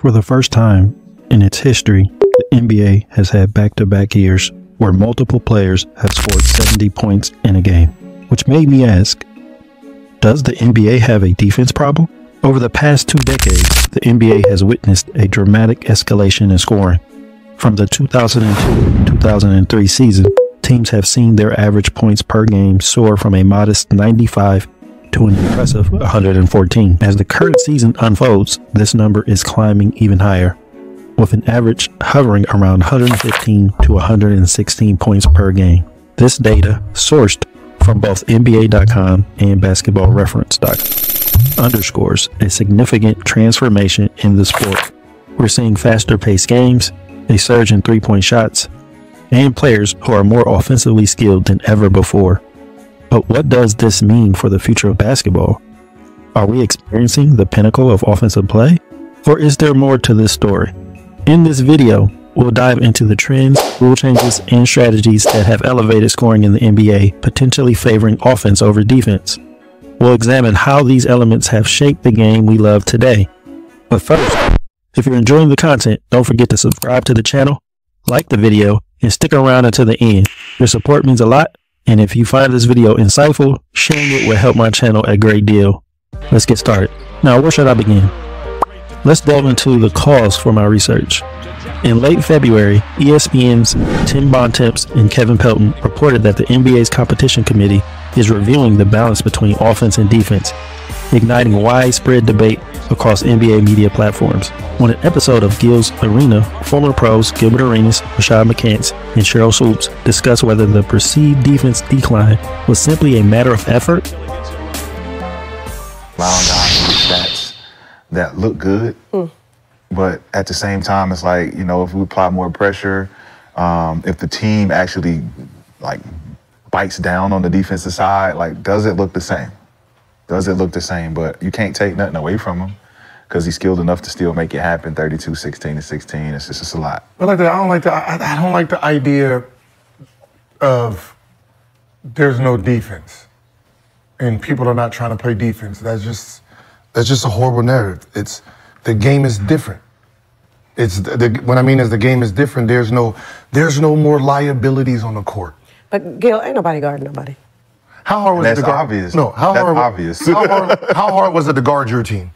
For the first time in its history, the NBA has had back to back years where multiple players have scored 70 points in a game. Which made me ask Does the NBA have a defense problem? Over the past two decades, the NBA has witnessed a dramatic escalation in scoring. From the 2002 2003 season, teams have seen their average points per game soar from a modest 95 to an impressive 114. As the current season unfolds, this number is climbing even higher, with an average hovering around 115 to 116 points per game. This data, sourced from both NBA.com and BasketballReference.com, underscores a significant transformation in the sport. We're seeing faster paced games, a surge in three point shots, and players who are more offensively skilled than ever before. But what does this mean for the future of basketball? Are we experiencing the pinnacle of offensive play? Or is there more to this story? In this video, we'll dive into the trends, rule changes, and strategies that have elevated scoring in the NBA, potentially favoring offense over defense. We'll examine how these elements have shaped the game we love today. But first, if you're enjoying the content, don't forget to subscribe to the channel, like the video, and stick around until the end. Your support means a lot and if you find this video insightful, sharing it will help my channel a great deal. Let's get started. Now, where should I begin? Let's delve into the cause for my research. In late February, ESPN's Tim Bontemps and Kevin Pelton reported that the NBA's competition committee is reviewing the balance between offense and defense igniting widespread debate across NBA media platforms. On an episode of Gil's Arena, former pros Gilbert Arenas, Rashad McCants, and Cheryl Swoopes discuss whether the perceived defense decline was simply a matter of effort. Allowing guys to get stats that look good, mm. but at the same time, it's like, you know, if we apply more pressure, um, if the team actually like bites down on the defensive side, like, does it look the same? does it look the same, but you can't take nothing away from him because he's skilled enough to still make it happen 32, 16 to 16. It's just, it's a lot. but like that. I don't like the, I, I don't like the idea of there's no defense and people are not trying to play defense. That's just, that's just a horrible narrative. It's, the game is different. It's the, what I mean is the game is different. There's no, there's no more liabilities on the court. But Gil, ain't nobody guarding nobody. How hard was That's it to guard? obvious. No, how That's hard? obvious. How hard, how hard was it to guard your team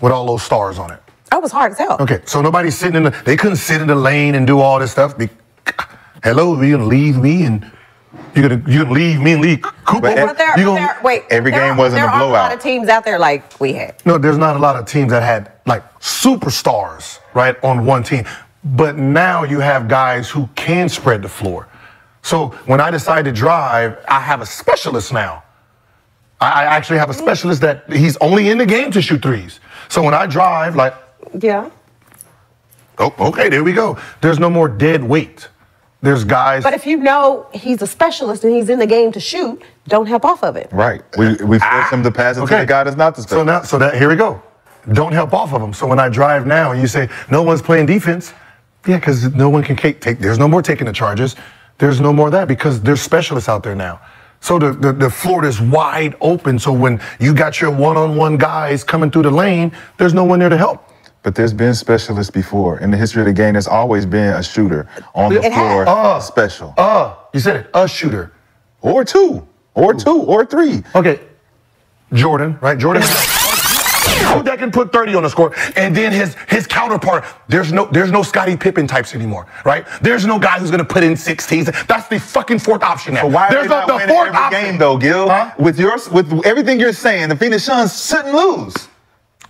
with all those stars on it? That was hard as hell. Okay, so nobody's sitting in the. They couldn't sit in the lane and do all this stuff. Be, hello, you're gonna leave me and you're gonna you gonna leave me and leave Cooper? But But there, you but gonna, there, wait, every there game are- wasn't a blowout. there are a lot of teams out there like we had. no, there's not a lot of teams that had like superstars right on one team, but now you have guys who can spread the floor. So when I decide to drive, I have a specialist now. I actually have a specialist that he's only in the game to shoot threes. So when I drive, like, Yeah. oh, okay, there we go. There's no more dead weight. There's guys. But if you know he's a specialist and he's in the game to shoot, don't help off of it. Right. We, we ah, force him to pass it to the guy that's not the specialist. So special. now, so that here we go. Don't help off of him. So when I drive now and you say no one's playing defense, yeah, because no one can take, take. There's no more taking the charges. There's no more of that because there's specialists out there now. So the, the, the floor is wide open. So when you got your one-on-one guys coming through the lane, there's no one there to help. But there's been specialists before. In the history of the game, there's always been a shooter on the It floor, Uh, special. Uh, you said it, a shooter. or two, or two, or three. Okay, Jordan, right? Jordan. Who that can put 30 on the score, and then his his counterpart. There's no there's no Scottie Pippen types anymore, right? There's no guy who's gonna put in 16s. That's the fucking fourth option now. So why are there's not the fourth every option. game though, Gil? Huh? With your with everything you're saying, the Phoenix Suns shouldn't lose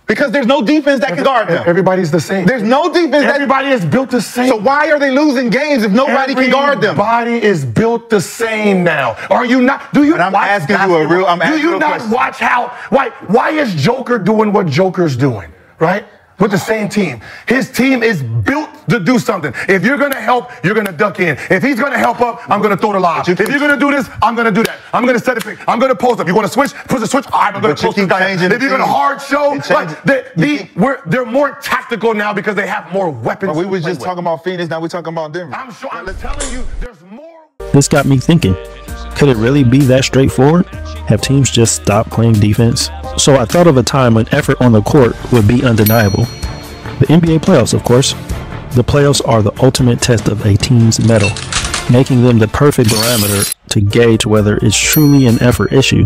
because there's no defense that can guard them. Everybody's the same. There's no defense. Everybody is built the same. so why are they losing games if nobody can guard them? Everybody is built the same now. Are you not? Do you? And I'm watch asking you a real- I'm do asking you you not question. watch how? Why? Why is Joker doing what Joker's doing? Right? With the same team. His team is built to do something. If you're gonna help, you're gonna duck in. If he's gonna help up, I'm gonna throw the lob. You if you're gonna do this, I'm gonna do that. I'm gonna set a pick. I'm gonna post up. You wanna switch? Push the switch. All right, I'm gonna post this keep guy. changing If you're gonna hard show, like the, you the we're, they're more tactical now because they have more weapons. But we to was just with. talking about Phoenix. Now we're talking about Denver. I'm sure. I'm telling you, there's more. This got me thinking could it really be that straightforward? Have teams just stopped playing defense? So I thought of a time when effort on the court would be undeniable. The NBA playoffs, of course. The playoffs are the ultimate test of a team's mettle, making them the perfect barometer to gauge whether it's truly an effort issue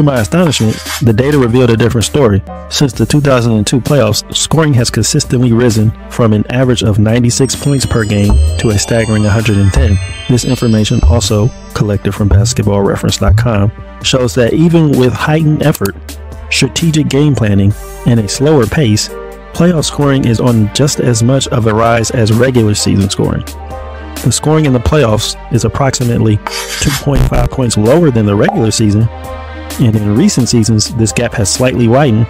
to my astonishment, the data revealed a different story. Since the 2002 playoffs, scoring has consistently risen from an average of 96 points per game to a staggering 110. This information, also collected from basketballreference.com, shows that even with heightened effort, strategic game planning, and a slower pace, playoff scoring is on just as much of a rise as regular season scoring. The scoring in the playoffs is approximately 2.5 points lower than the regular season, and in recent seasons, this gap has slightly widened.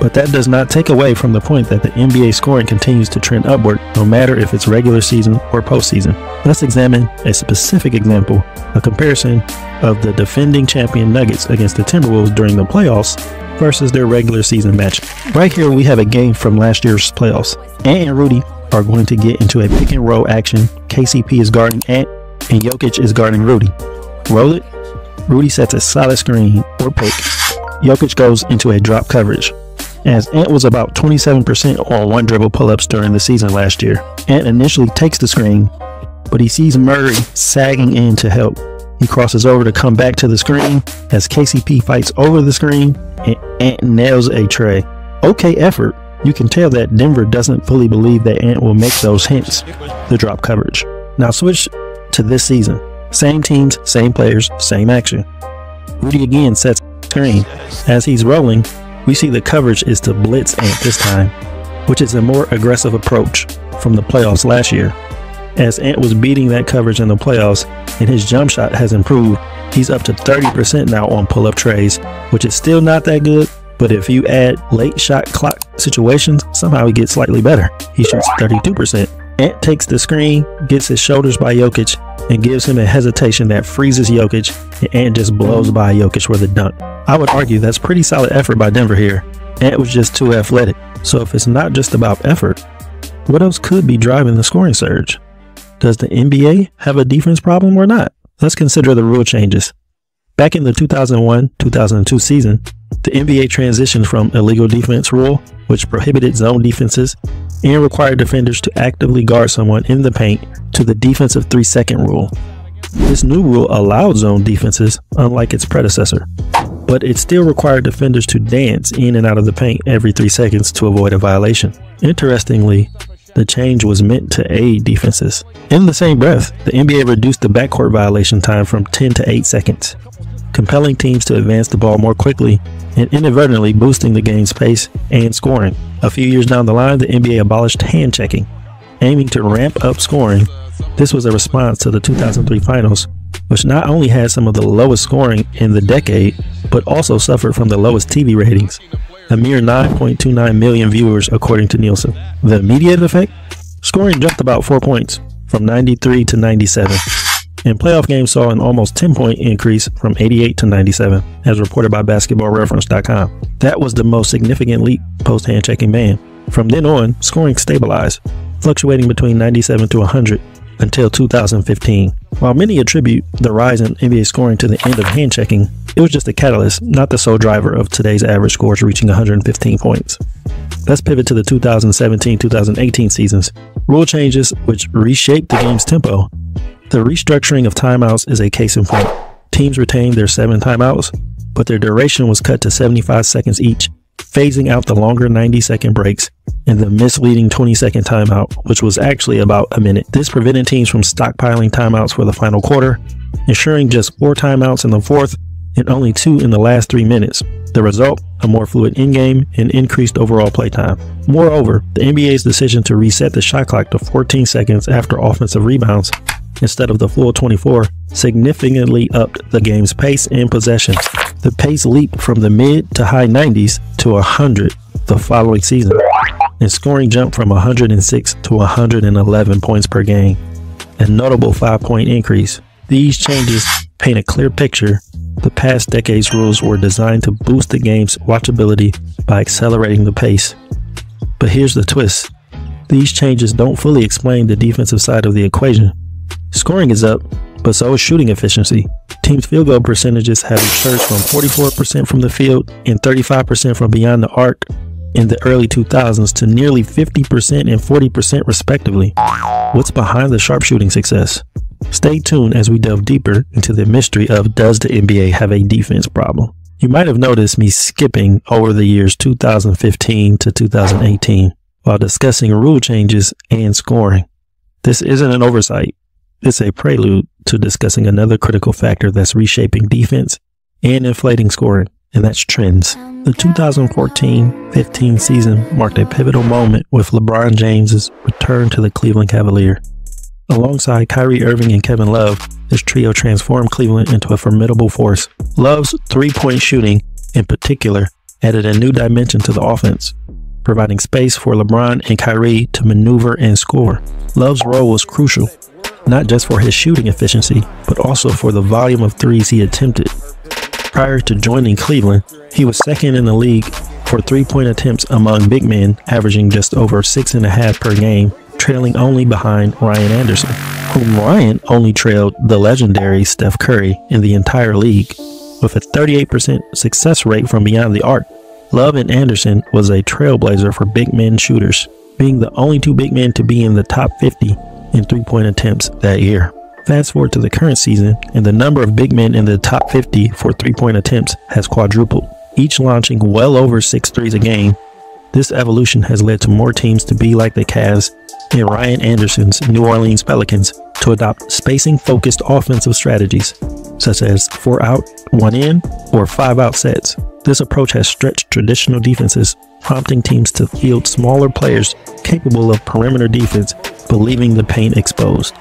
But that does not take away from the point that the NBA scoring continues to trend upward, no matter if it's regular season or postseason. Let's examine a specific example a comparison of the defending champion Nuggets against the Timberwolves during the playoffs versus their regular season match. Right here, we have a game from last year's playoffs. Ant and Rudy are going to get into a pick and roll action. KCP is guarding Ant, and Jokic is guarding Rudy. Roll it, Rudy sets a solid screen or pick. Jokic goes into a drop coverage. As Ant was about 27% on one dribble pull ups during the season last year, Ant initially takes the screen, but he sees Murray sagging in to help. He crosses over to come back to the screen as KCP fights over the screen and Ant nails a trey. Okay effort. You can tell that Denver doesn't fully believe that Ant will make those hints, the drop coverage. Now switch to this season. Same teams, same players, same action. Rudy again sets screen. As he's rolling, we see the coverage is to blitz Ant this time, which is a more aggressive approach from the playoffs last year. As Ant was beating that coverage in the playoffs and his jump shot has improved, he's up to 30% now on pull up treys, which is still not that good, but if you add late shot clock situations, somehow he gets slightly better. He shoots 32%. Ant takes the screen, gets his shoulders by Jokic, and gives him a hesitation that freezes Jokic, and Ant just blows by Jokic with a dunk. I would argue that's pretty solid effort by Denver here. Ant was just too athletic. So if it's not just about effort, what else could be driving the scoring surge? Does the NBA have a defense problem or not? Let's consider the rule changes. Back in the 2001 2002 season, the NBA transitioned from illegal defense rule, which prohibited zone defenses and required defenders to actively guard someone in the paint, to the defensive three second rule. This new rule allowed zone defenses, unlike its predecessor, but it still required defenders to dance in and out of the paint every three seconds to avoid a violation. Interestingly, the change was meant to aid defenses. In the same breath, the NBA reduced the backcourt violation time from 10 to 8 seconds compelling teams to advance the ball more quickly and inadvertently boosting the game's pace and scoring. A few years down the line, the NBA abolished hand checking, aiming to ramp up scoring. This was a response to the 2003 finals, which not only had some of the lowest scoring in the decade, but also suffered from the lowest TV ratings, a mere 9.29 million viewers according to Nielsen. The immediate effect? Scoring jumped about 4 points, from 93 to 97 and playoff games saw an almost 10 point increase from 88 to 97, as reported by basketballreference.com. That was the most significant leap post hand checking ban. From then on, scoring stabilized, fluctuating between 97 to 100 until 2015. While many attribute the rise in NBA scoring to the end of hand checking, it was just a catalyst, not the sole driver of today's average scores reaching 115 points. Let's pivot to the 2017 2018 seasons. Rule changes, which reshaped the game's tempo, the restructuring of timeouts is a case in point. Teams retained their seven timeouts, but their duration was cut to 75 seconds each, phasing out the longer 90 second breaks and the misleading 20 second timeout, which was actually about a minute. This prevented teams from stockpiling timeouts for the final quarter, ensuring just four timeouts in the fourth and only two in the last three minutes. The result, a more fluid in-game and increased overall playtime. Moreover, the NBA's decision to reset the shot clock to 14 seconds after offensive rebounds instead of the full 24 significantly upped the game's pace and possession. The pace leaped from the mid to high 90s to 100 the following season, and scoring jumped from 106 to 111 points per game, a notable 5 point increase. These changes paint a clear picture. The past decade's rules were designed to boost the game's watchability by accelerating the pace. But here's the twist these changes don't fully explain the defensive side of the equation. Scoring is up, but so is shooting efficiency. Teams' field goal percentages have surged from 44% from the field and 35% from beyond the arc in the early 2000s to nearly 50% and 40% respectively. What's behind the sharpshooting success? Stay tuned as we delve deeper into the mystery of does the NBA have a defense problem? You might have noticed me skipping over the years 2015 to 2018 while discussing rule changes and scoring. This isn't an oversight. It's a prelude to discussing another critical factor that's reshaping defense and inflating scoring, and that's trends. The 2014-15 season marked a pivotal moment with LeBron James's return to the Cleveland Cavalier. Alongside Kyrie Irving and Kevin Love, this trio transformed Cleveland into a formidable force. Love's three-point shooting, in particular, added a new dimension to the offense, providing space for LeBron and Kyrie to maneuver and score. Love's role was crucial, not just for his shooting efficiency, but also for the volume of threes he attempted. Prior to joining Cleveland, he was second in the league for three point attempts among big men, averaging just over six and a half per game, trailing only behind Ryan Anderson, whom Ryan only trailed the legendary Steph Curry in the entire league. With a 38% success rate from beyond the arc, Love and Anderson was a trailblazer for big men shooters, being the only two big men to be in the top 50 in three point attempts that year. Fast forward to the current season, and the number of big men in the top 50 for three point attempts has quadrupled, each launching well over six threes a game. This evolution has led to more teams to be like the Cavs and Ryan Anderson's New Orleans Pelicans to adopt spacing focused offensive strategies, such as four out, one in, or five out sets. This approach has stretched traditional defenses, prompting teams to field smaller players capable of perimeter defense but leaving the paint exposed.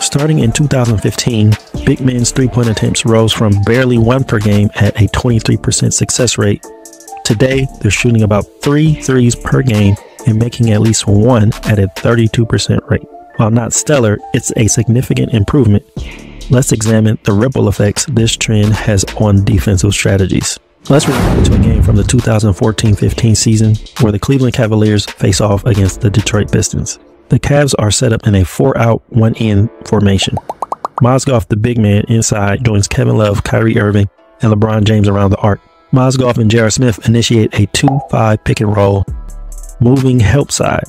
Starting in 2015, big men's three point attempts rose from barely one per game at a 23% success rate. Today, they're shooting about three threes per game and making at least one at a 32% rate. While not stellar, it's a significant improvement. Let's examine the ripple effects this trend has on defensive strategies. Let's return to a game from the 2014-15 season where the Cleveland Cavaliers face off against the Detroit Pistons. The Cavs are set up in a four out, one in formation. Mozgov, the big man inside, joins Kevin Love, Kyrie Irving, and LeBron James around the arc. Mozgov and J.R. Smith initiate a 2-5 pick and roll, moving help side.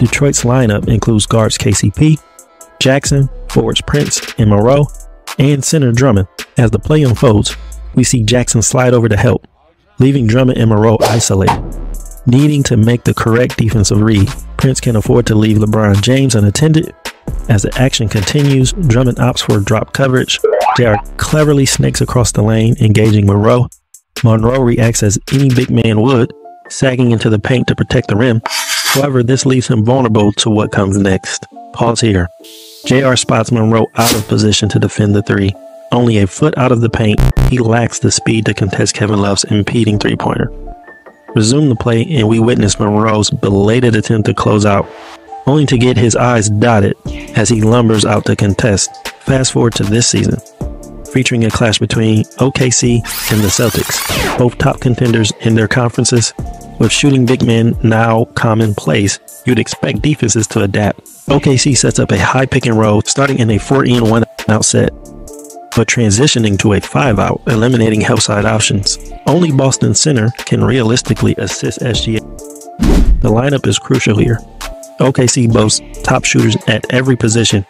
Detroit's lineup includes guards KCP, Jackson, forwards Prince and Monroe, and center Drummond. As the play unfolds, we see Jackson slide over to help, leaving Drummond and Monroe isolated. Needing to make the correct defensive read, Prince can afford to leave LeBron James unattended. As the action continues, Drummond opts for drop coverage. JR cleverly snakes across the lane, engaging Monroe. Monroe reacts as any big man would, sagging into the paint to protect the rim. However, this leaves him vulnerable to what comes next. Pause here. JR spots Monroe out of position to defend the three. Only a foot out of the paint, he lacks the speed to contest Kevin Love's impeding three pointer. Resume the play, and we witness Monroe's belated attempt to close out, only to get his eyes dotted as he lumbers out to contest. Fast forward to this season, featuring a clash between OKC and the Celtics, both top contenders in their conferences. With shooting big men now commonplace, you'd expect defenses to adapt. OKC sets up a high pick and roll, starting in a 4 in 1 out but transitioning to a 5 out, eliminating help side options. Only Boston Center can realistically assist SGA. The lineup is crucial here. OKC boasts top shooters at every position.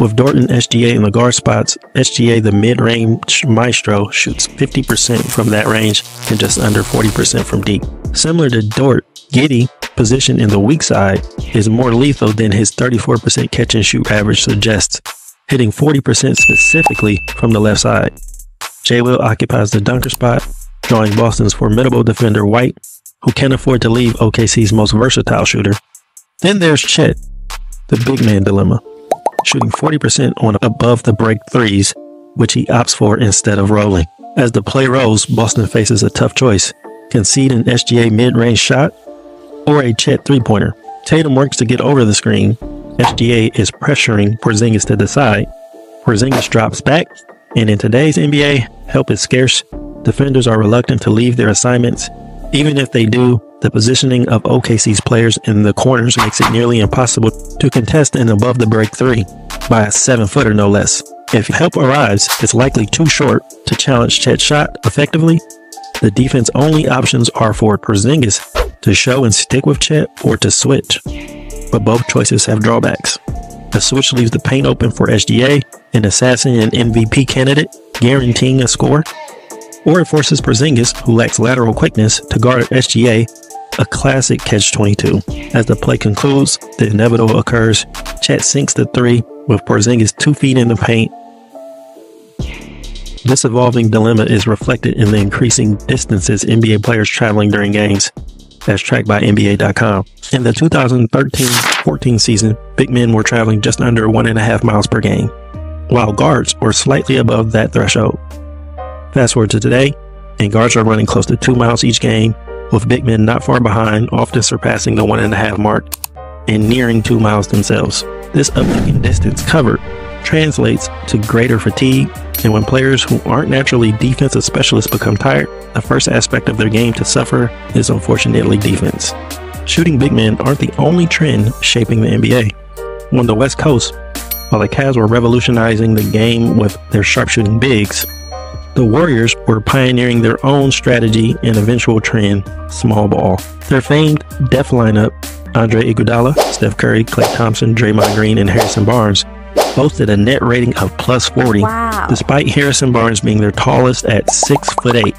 With Dort and SGA in the guard spots, SGA, the mid range maestro, shoots 50% from that range and just under 40% from deep. Similar to Dort, Giddey, positioned in the weak side, is more lethal than his 34% catch and shoot average suggests, hitting 40% specifically from the left side. J Will occupies the dunker spot, drawing Boston's formidable defender White, who can't afford to leave OKC's most versatile shooter. Then there's Chet, the big man dilemma, shooting 40% on above the break threes, which he opts for instead of rolling. As the play rolls, Boston faces a tough choice concede an SGA mid range shot or a Chet three pointer. Tatum works to get over the screen. SGA is pressuring Porzingis to decide. Porzingis drops back, and in today's NBA, help is scarce defenders are reluctant to leave their assignments. Even if they do, the positioning of OKC's players in the corners makes it nearly impossible to contest an above the break three by a seven footer, no less. If help arrives, it's likely too short to challenge Chet's shot effectively. The defense only options are for Porzingis to show and stick with Chet or to switch. But both choices have drawbacks. A switch leaves the paint open for SGA, an assassin and MVP candidate, guaranteeing a score, or it forces Porzingis, who lacks lateral quickness, to guard SGA, a classic catch-22. As the play concludes, the inevitable occurs. Chet sinks the three with Porzingis two feet in the paint. This evolving dilemma is reflected in the increasing distances NBA players traveling during games, as tracked by NBA.com. In the 2013-14 season, big men were traveling just under one and a half miles per game, while guards were slightly above that threshold. Fast forward to today, and guards are running close to two miles each game, with big men not far behind, often surpassing the one and a half mark and nearing two miles themselves. This uptick in distance covered translates to greater fatigue, and when players who aren't naturally defensive specialists become tired, the first aspect of their game to suffer is unfortunately defense. Shooting big men aren't the only trend shaping the NBA. On the West Coast, while the Cavs were revolutionizing the game with their sharpshooting bigs, the Warriors were pioneering their own strategy and eventual trend, small ball. Their famed death lineup, Andre Iguodala, Steph Curry, Klay Thompson, Draymond Green, and Harrison Barnes, boasted a net rating of plus 40, Wow. despite Harrison Barnes being their tallest at 6 foot 8.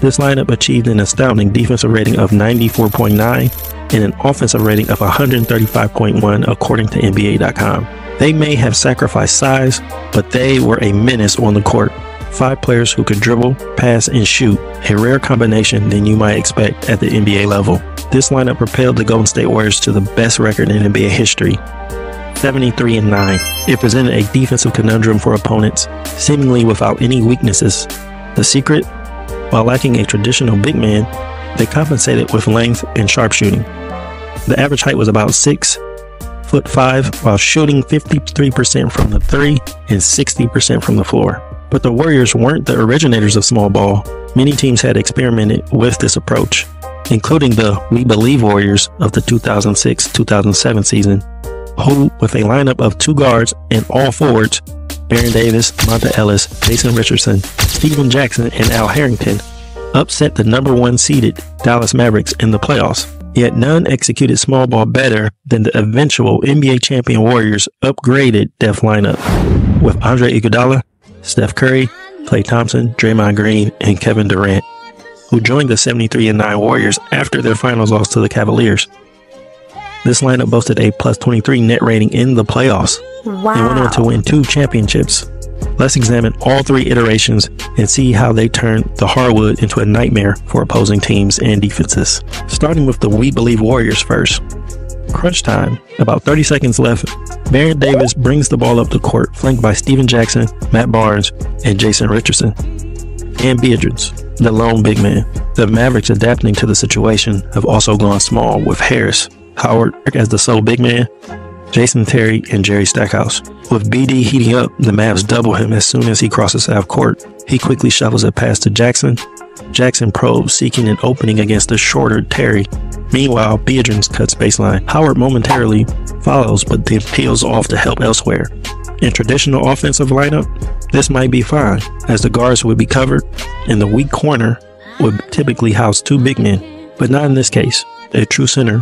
This lineup achieved an astounding defensive rating of 94.9 and an offensive rating of 135.1 according to NBA.com. They may have sacrificed size, but they were a menace on the court. Five players who could dribble, pass, and shoot, a rare combination than you might expect at the NBA level. This lineup propelled the Golden State Warriors to the best record in NBA history, 73 and 9. It presented a defensive conundrum for opponents, seemingly without any weaknesses. The secret? While lacking a traditional big man, they compensated with length and sharpshooting. The average height was about 6 foot 5 while shooting 53% from the 3 and 60% from the floor. But the Warriors weren't the originators of small ball. Many teams had experimented with this approach, including the We Believe Warriors of the 2006-2007 season, who, with a lineup of two guards and all forwards, Baron Davis, Monta Ellis, Jason Richardson, Stephen Jackson, and Al Harrington, upset the number one seeded Dallas Mavericks in the playoffs. Yet none executed small ball better than the eventual NBA champion Warriors' upgraded death lineup, with Andre Iguodala, Steph Curry, Klay Thompson, Draymond Green, and Kevin Durant, who joined the 73 and 9 Warriors after their finals loss to the Cavaliers. This lineup boasted a plus 23 net rating in the playoffs Wow. and went on to win two championships. Let's examine all three iterations and see how they turned the hardwood into a nightmare for opposing teams and defenses. Starting with the We Believe Warriors first. Crunch time, about 30 seconds left. Baron Davis brings the ball up the court, flanked by Stephen Jackson, Matt Barnes, and Jason Richardson. Andris Biedrins, the lone big man. The Mavericks adapting to the situation have also gone small with Harris, Howard as the sole big man, Jason Terry, and Jerry Stackhouse. With BD heating up, the Mavs double him as soon as he crosses half court. He quickly shovels it past to Jackson. Jackson probes, seeking an opening against the shorter Terry. Meanwhile, Biedrins cuts baseline. Howard momentarily follows, but then peels off to help elsewhere. In traditional offensive lineup, this might be fine, as the guards would be covered, and the weak corner would typically house two big men, but not in this case. A true center,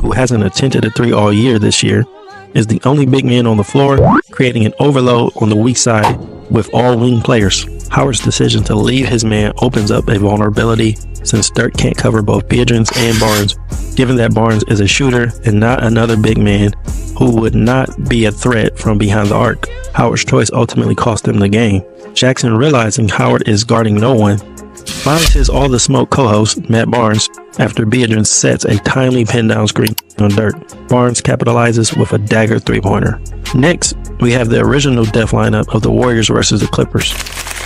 who hasn't attempted a three all year this year, is the only big man on the floor, creating an overload on the weak side with all wing players. Howard's decision to leave his man opens up a vulnerability since Dirk can't cover both Biedrins and Barnes, given that Barnes is a shooter and not another big man who would not be a threat from behind the arc. Howard's choice ultimately cost him the game. Jackson, realizing Howard is guarding no one, finds his all the smoke co-host Matt Barnes after Biedrins sets a timely pin down screen on Dirk. Barnes capitalizes with a dagger three-pointer. Next, we have the original death lineup of the Warriors versus the Clippers.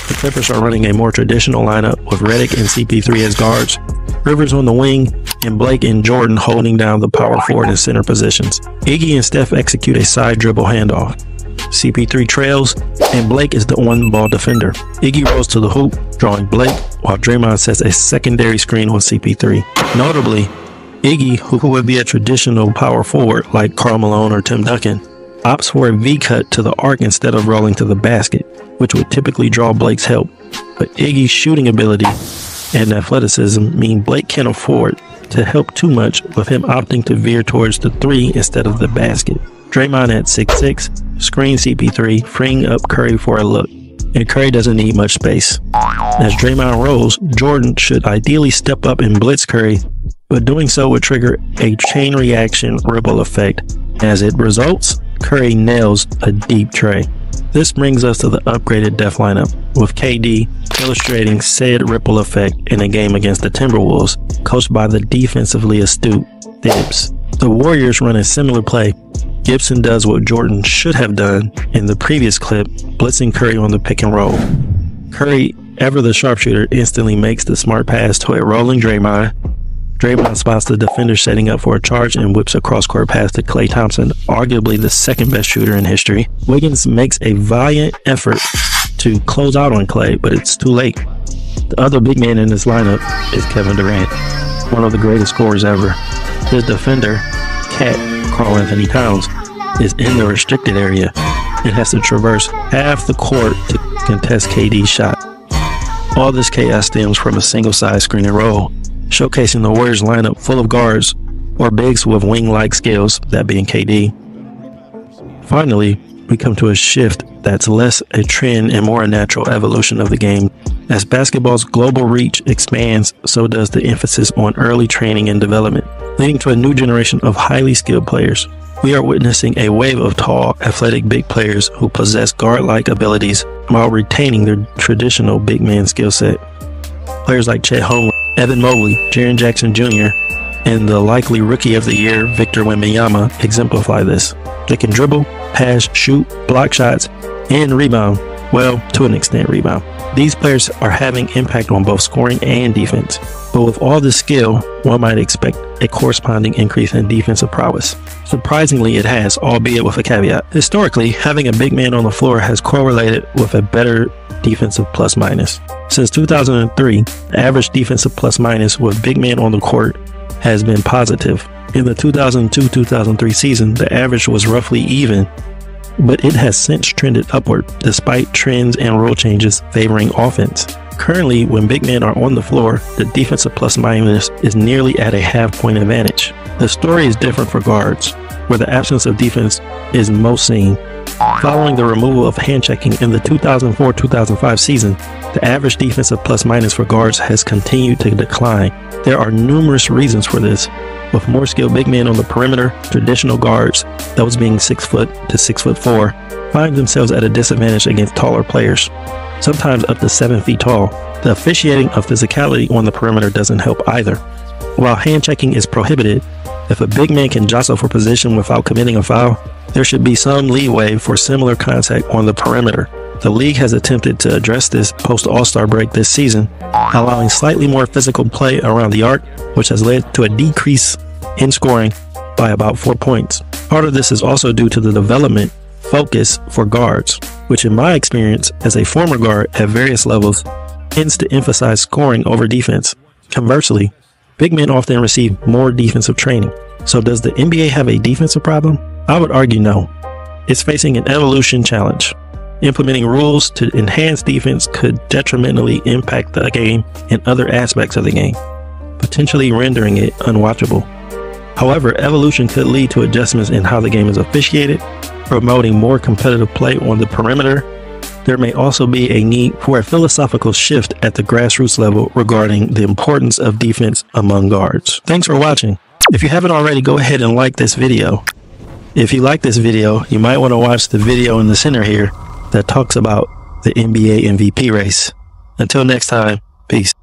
The Clippers are running a more traditional lineup with Redick and CP3 as guards, Rivers on the wing, and Blake and Jordan holding down the power forward and center positions. Iggy and Steph execute a side dribble handoff. CP3 trails, and Blake is the one ball defender. Iggy rolls to the hoop, drawing Blake, while Draymond sets a secondary screen on CP3. Notably, Iggy, who would be a traditional power forward like Karl Malone or Tim Duncan, opts for a V cut to the arc instead of rolling to the basket, which would typically draw Blake's help. But Iggy's shooting ability and athleticism mean Blake can't afford to help too much with him opting to veer towards the three instead of the basket. Draymond at 6'6, screen CP3, freeing up Curry for a look. And Curry doesn't need much space. As Draymond rolls, Jordan should ideally step up and blitz Curry, but doing so would trigger a chain reaction ripple effect. As it results, Curry nails a deep trey. This brings us to the upgraded def lineup, with KD illustrating said ripple effect in a game against the Timberwolves, coached by the defensively astute Thibs. The Warriors run a similar play. Gibson does what Jordan should have done in the previous clip, blitzing Curry on the pick and roll. Curry, ever the sharpshooter, instantly makes the smart pass to a rolling Draymond, Draymond spots the defender setting up for a charge and whips a cross-court pass to Klay Thompson, arguably the second best shooter in history. Wiggins makes a valiant effort to close out on Klay, but it's too late. The other big man in this lineup is Kevin Durant, one of the greatest scorers ever. His defender, Cat Karl-Anthony Towns, is in the restricted area and has to traverse half the court to contest KD's shot. All this chaos stems from a single side screen and roll showcasing the Warriors lineup full of guards or bigs with wing-like skills, that being KD. Finally, we come to a shift that's less a trend and more a natural evolution of the game. As basketball's global reach expands, so does the emphasis on early training and development, leading to a new generation of highly skilled players. We are witnessing a wave of tall, athletic big players who possess guard-like abilities while retaining their traditional big man skill set. Players like Chet Holmgren Evan Mobley, Jaren Jackson Jr., and the likely Rookie of the Year, Victor Wembanyama, exemplify this. They can dribble, pass, shoot, block shots, and rebound. Well, to an extent, rebound. These players are having impact on both scoring and defense. But with all this skill, one might expect a corresponding increase in defensive prowess. Surprisingly, it has, albeit with a caveat. Historically, having a big man on the floor has correlated with a better defensive plus minus. Since 2003, the average defensive plus minus with big man on the court has been positive. In the 2002 2003 season, the average was roughly even, but it has since trended upward despite trends and role changes favoring offense. Currently, when big men are on the floor, the defensive plus minus is nearly at a half point advantage. The story is different for guards, where the absence of defense is most seen. Following the removal of hand checking in the 2004 2005 season, the average defensive plus minus for guards has continued to decline. There are numerous reasons for this. With more skilled big men on the perimeter, traditional guards, those being 6 foot to 6 foot 4, find themselves at a disadvantage against taller players, sometimes up to 7 feet tall. The officiating of physicality on the perimeter doesn't help either. While hand checking is prohibited, if a big man can jostle for position without committing a foul, there should be some leeway for similar contact on the perimeter. The league has attempted to address this post All Star break this season, allowing slightly more physical play around the arc, which has led to a decrease in scoring by about four points. Part of this is also due to the development focus for guards, which, in my experience as a former guard at various levels, tends to emphasize scoring over defense. Conversely, big men often receive more defensive training. So, does the NBA have a defensive problem? I would argue no. It's facing an evolution challenge. Implementing rules to enhance defense could detrimentally impact the game and other aspects of the game, potentially rendering it unwatchable. However, evolution could lead to adjustments in how the game is officiated, promoting more competitive play on the perimeter. There may also be a need for a philosophical shift at the grassroots level regarding the importance of defense among guards. Thanks for watching. If you haven't already, go ahead and like this video. If you like this video, you might want to watch the video in the center here that talks about the NBA MVP race. Until next time, peace.